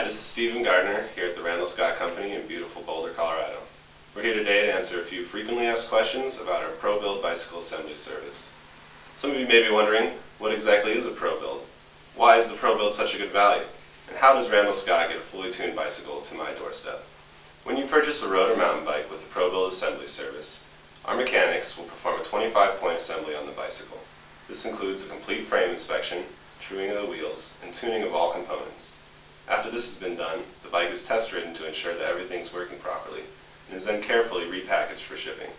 Hi, this is Stephen Gardner here at the Randall Scott Company in beautiful Boulder, Colorado. We're here today to answer a few frequently asked questions about our ProBuild bicycle assembly service. Some of you may be wondering, what exactly is a ProBuild? Why is the ProBuild such a good value? And how does Randall Scott get a fully tuned bicycle to my doorstep? When you purchase a road or mountain bike with the ProBuild assembly service, our mechanics will perform a 25-point assembly on the bicycle. This includes a complete frame inspection, truing of the wheels, and tuning of all components. After this has been done, the bike is test ridden to ensure that everything's working properly, and is then carefully repackaged for shipping.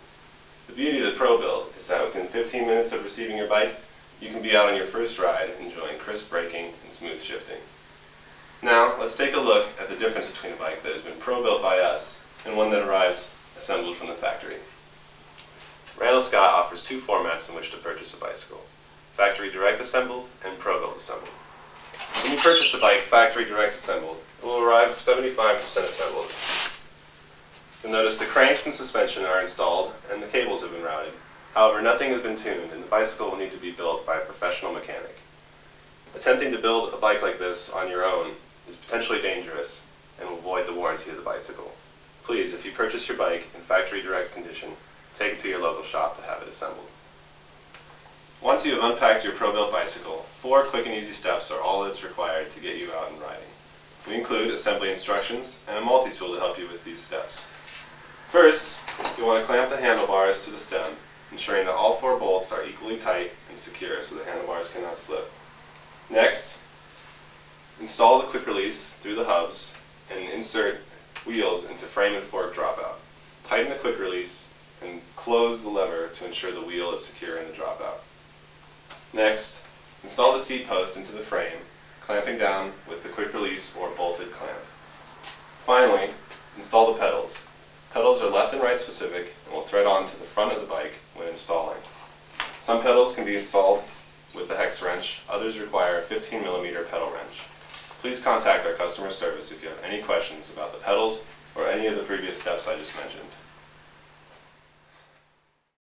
The beauty of the Pro Build is that within 15 minutes of receiving your bike, you can be out on your first ride enjoying crisp braking and smooth shifting. Now, let's take a look at the difference between a bike that has been pro-built by us and one that arrives assembled from the factory. Randall Scott offers two formats in which to purchase a bicycle, factory direct assembled and pro-built assembled. Purchase a bike factory direct assembled, it will arrive 75% assembled. You'll notice the cranks and suspension are installed and the cables have been routed. However, nothing has been tuned and the bicycle will need to be built by a professional mechanic. Attempting to build a bike like this on your own is potentially dangerous and will void the warranty of the bicycle. Please, if you purchase your bike in factory direct condition, take it to your local shop to have it assembled. Once you have unpacked your pro-built bicycle, four quick and easy steps are all that's required to get you out and riding. We include assembly instructions and a multi-tool to help you with these steps. First, you want to clamp the handlebars to the stem, ensuring that all four bolts are equally tight and secure so the handlebars cannot slip. Next, install the quick release through the hubs and insert wheels into frame and fork dropout. Tighten the quick release and close the lever to ensure the wheel is secure in the dropout. Next, install the seat post into the frame, clamping down with the quick release or bolted clamp. Finally, install the pedals. Pedals are left and right specific and will thread on to the front of the bike when installing. Some pedals can be installed with the hex wrench, others require a 15 millimeter pedal wrench. Please contact our customer service if you have any questions about the pedals or any of the previous steps I just mentioned.